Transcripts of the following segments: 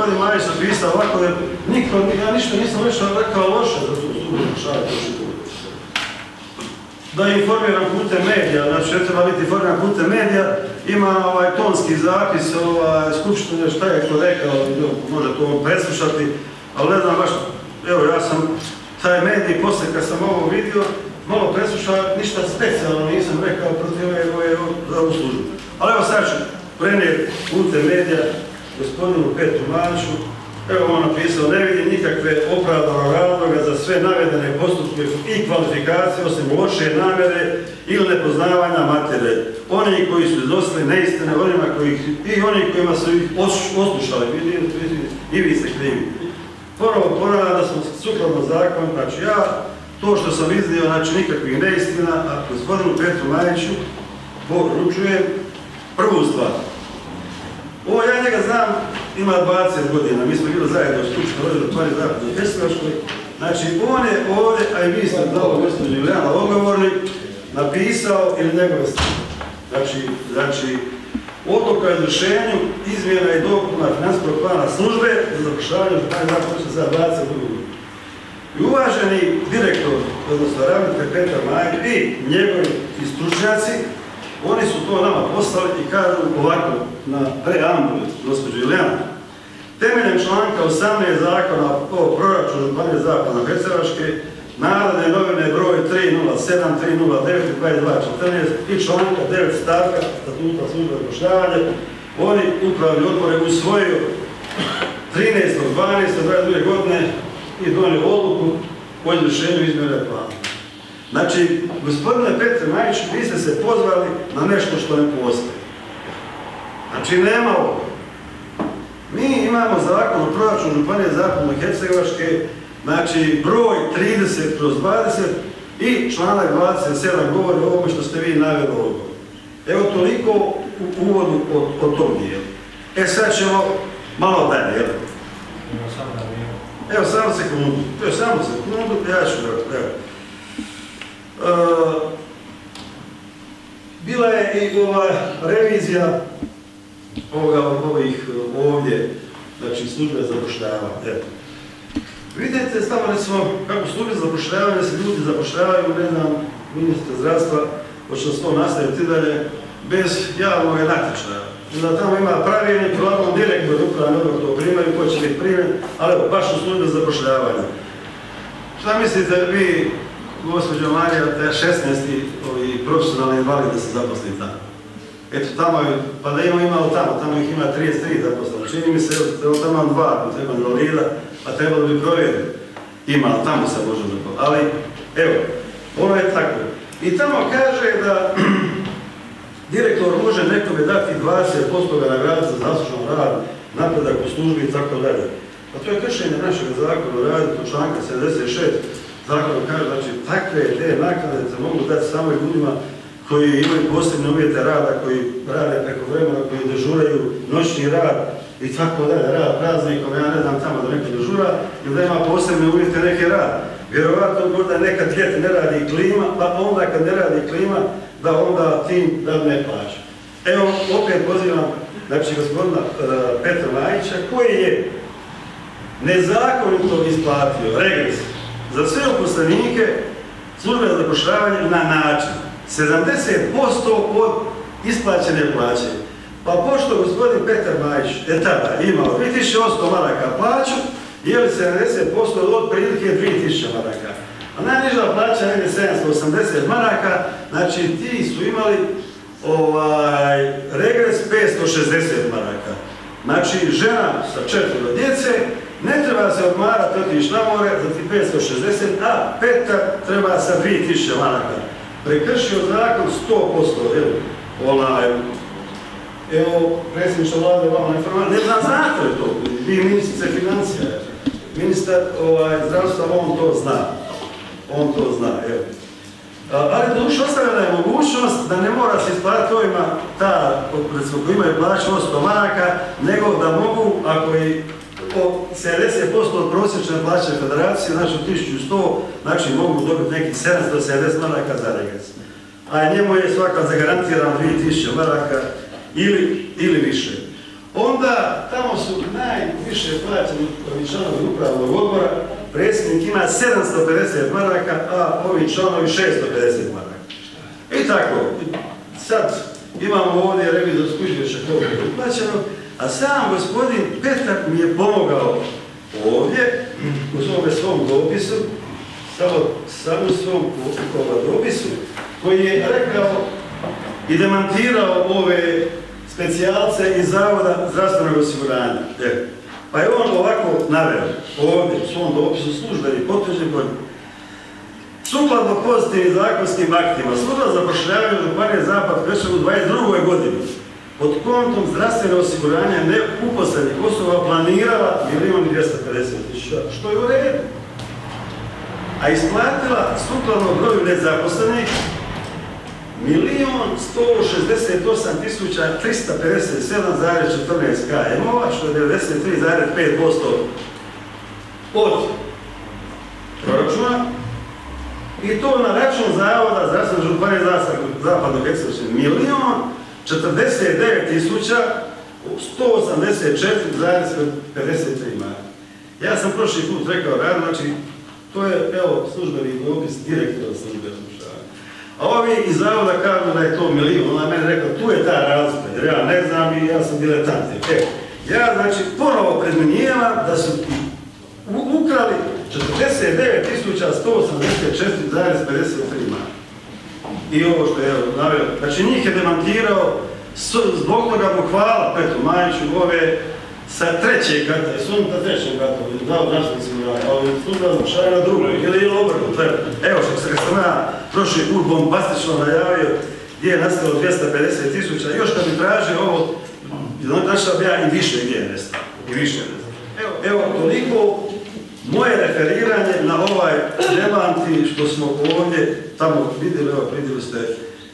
gospodin Marić napisao ovako da niko, ja ništa nisam nešto rekao loše za tu službu šalje da informiram putem medija, znači ne treba biti informiran putem medija, ima ovaj tonski zapis ovaj, skupštine šta je to rekao, može to preslušati, ali ne znam baš, evo ja sam taj medij poslije kad sam ovo vidio, malo preslušao, ništa specijalno nisam rekao protiv ove ovu službu. Ali evo sad ću medija gospodinu Petru Manču, Evo on napisao, ne vidim nikakve opravdane razloga za sve navedene postupke i kvalifikacije osim loše namjere ili nepoznavanja materije. Oni koji su iznosili neistine, onima koji i oni kojima su ih oslušali, i vi ste krivi. Prvo ponavljam da smo sukladno zakon, znači ja, to što sam iznio, znači nikakvih neistina, a gospodinu Petru Majiću poručujem prvu stvar. Ovo ja njega znam, ima 20 godina, mi smo bili zajedno u Skupštinu Određu Pari Zapadnoj Heslovačkoj. Znači, on je ovdje, a i vi ste dao gospođu Julijana odgovorni, napisao ili njegove strane. Znači, znači, odluka o izvršenju izmjena i dopuna financijskog plana službe za zapošljavanje županije započne za 20 godina. I uvaženi direktor, odnosno ravnitelj Petar Maj i njegovi stručnjaci oni su to nama poslali i kažu ovako na preambuli, gospođo Ilijana. Temeljem članka 18 zakona o proračunu Županije Zapadna Hercevačke, Narodne novine broj 307, 309, 2214 i članka 9 stavka statuta službe zapošljavanja, oni upravni odbor je usvojio 13.12.22 godine i donio odluku o izvršenju izmjere plana. Znači, gospodine Petre Majić, vi ste se pozvali na nešto što ne postoji. Znači, nema ovo. Mi imamo zakon o proračunu Županije Zapadno Hercegovačke, znači broj 30 kroz 20 i članak 27 govori o ovome što ste vi navjeli ovo. Evo toliko u uvodu o, tom dijelu. E sad ćemo malo dalje, jel? Evo samo sekundu, evo samo sekundu, ja ću, evo. Bila je i ova revizija ovoga, ovih ovdje, znači službe zapošljavanja. Vidite samo recimo kako službe zapošljavanja se ljudi zapošljavaju, ne znam, ministra zdravstva, hoće nas to nastaviti dalje, bez javnog natječaja. Da tamo ima pravilnik, glavnom direktor upravni odbor to primaju, ko će biti primjen, ali baš u službe zapošljavanja. Šta mislite vi, gospođo Marija, da je 16. ovi profesionalni invalid da se zaposli tamo. Eto tamo pa da ima tamo, tamo ih ima 33 zaposleno. Čini mi se, evo tamo dva, ako treba invalida, pa trebalo bi provjeriti. Ima, tamo se može zaposliti. Ali, evo, ono je tako. I tamo kaže da direktor može nekome dati 20% nagrada za zaslužan rad, napredak u službi i tako dalje. Pa to je kršenje našeg zakona o radu, članka 76 zakon kaže, znači takve te naknade se mogu dati samo ljudima koji imaju posebne uvjete rada, koji rade preko vremena, koji dežuraju noćni rad i tako dalje, rad praznikom, ja ne znam tamo da neko dežura, ili da ima posebne uvjete neke rad. Vjerovatno možda nekad ljeti ne radi klima, pa onda kad ne radi klima, da onda tim da ne plaća. Evo, opet pozivam, znači gospodina uh, Petra Majića, koji je nezakonito isplatio regres za sve uposlenike službe za zapošljavanje na način 70% od isplaćene plaće. Pa pošto gospodin Petar Majić je tada imao 2800 maraka plaću, je li 70% od prilike 2000 maraka. A najniža plaća je 780 maraka, znači ti su imali ovaj, regres 560 maraka. Znači žena sa četvro djece ne treba se odmarati otići na more za ti 560, a Petar treba sa 2000 maraka. Prekršio zakon 100%, evo, onaj, evo, predsjedniče vlade, vama informacija, ne znam, li to, vi ministrice financija, ministar ovaj, zdravstva, on to zna, on to zna, evo. Ali to duše ostavljena je mogućnost da ne mora se isplatiti ovima ta, recimo, koji imaju plaću 100 maraka, nego da mogu, ako i po 70% od prosječne plaće federacije, znači 1100, znači mogu dobiti neki 770 maraka za regres. A njemu je svaka zagarantiran 2000 maraka ili, ili više. onda tamo su najviše plaćeni ovi članovi upravnog odbora, predsjednik ima 750 maraka, a ovi članovi 650 maraka. I tako, sad imamo ovdje revizorsku izvješće koliko je uplaćeno, a sam gospodin Petar mi je pomogao ovdje, u svome svom dopisu, samo, samo svom dopisu, koji je rekao i demantirao ove specijalce iz Zavoda zdravstvenog osiguranja. E, Pa je on ovako naveo ovdje u svom dopisu službeni potvrđen kod Sukladno pozitivnim zakonskim aktima, služba za zapošljavanje Županije Zapad Preševo u 22. godini pod kontom zdravstvene osiguranja neuposlenih osoba planirala milijun i 250 tisuća, što je u redu. A isplatila sukladno broju nezaposlenih milijun 168 tisuća 357,14 KM-ova, što je 93,5% od proračuna, i to na račun Zavoda zdravstvene županije Zapadnog Hercegovine milijun 49 tisuća 184,53 marka. Ja sam prošli put rekao rad, znači to je, evo, službeni dopis direktora službe. A ovi iz zavoda kažu da je to milijun, ona meni rekao, tu je ta razlika, jer ja ne znam i ja sam diletant. E, ja, znači, ponovo predmenijevam da su ukrali 49.184,53 marka. I ovo što je evo, naveo, znači njih je demantirao, zbog toga mu hvala Petru Majiću, ove sa trećeg kata, su oni na trećem katu, dao zdravstveni siguranje, a ovi služba zapošljavaju na drugoj, ili ili obrnuto, evo, što se sam ja prošli put bombastično najavio, gdje je nastalo 250 tisuća, još kad bi tražio ovo, našao bi ja i više gdje je nestalo, i više je nestalo. Evo, evo, toliko moje referiranje na ovaj demanti što smo ovdje tamo vidjeli, evo vidjeli ste,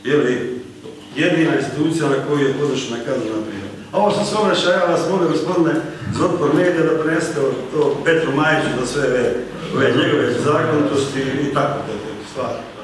je li jedina institucija na koju je podnošena kaznena prijava. A ovo što se obraća, ja vas molim gospodine za otpor medija da prenesete to Petru Majiću za sve ove njegove zakonitosti i tako te stvari.